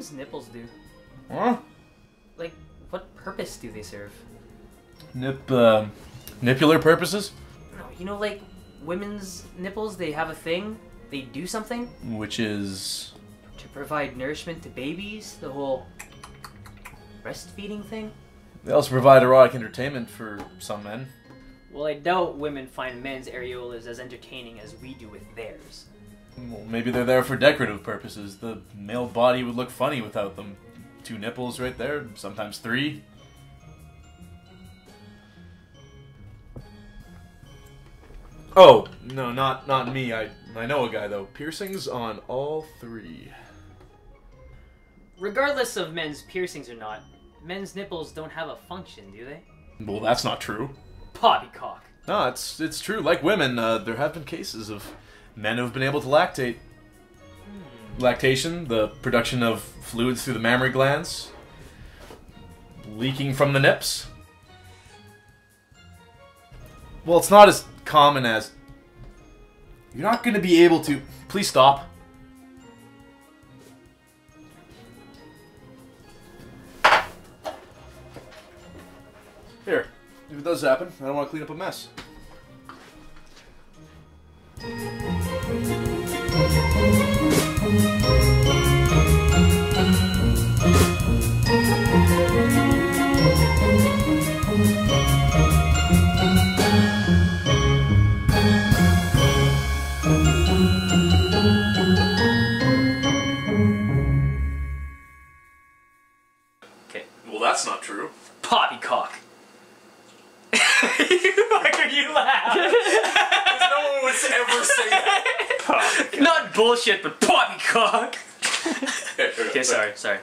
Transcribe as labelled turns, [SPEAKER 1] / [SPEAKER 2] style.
[SPEAKER 1] women's nipples do?
[SPEAKER 2] Huh?
[SPEAKER 1] Like, what purpose do they serve?
[SPEAKER 2] Nip, uh, nipular purposes?
[SPEAKER 1] No, you know, like women's nipples, they have a thing. They do something
[SPEAKER 2] Which is.
[SPEAKER 1] to provide nourishment to babies. The whole breastfeeding thing.
[SPEAKER 2] They also provide erotic entertainment for some men.
[SPEAKER 1] Well, I doubt women find men's areolas as entertaining as we do with theirs.
[SPEAKER 2] Well, maybe they're there for decorative purposes. The male body would look funny without them. Two nipples right there, sometimes three. Oh no, not not me. I I know a guy though. Piercings on all three.
[SPEAKER 1] Regardless of men's piercings or not, men's nipples don't have a function, do they?
[SPEAKER 2] Well, that's not true.
[SPEAKER 1] Poppycock.
[SPEAKER 2] No, it's it's true. Like women, uh, there have been cases of men who have been able to lactate. Lactation, the production of fluids through the mammary glands, leaking from the nips. Well, it's not as common as. You're not going to be able to. Please stop. Here, if it does happen, I don't want to clean up a mess.
[SPEAKER 1] Okay.
[SPEAKER 2] Well, that's not true.
[SPEAKER 1] Poppycock. Why could you laugh?
[SPEAKER 2] no one would ever say that.
[SPEAKER 1] Not bullshit, but poppycock. Okay, sorry, sorry.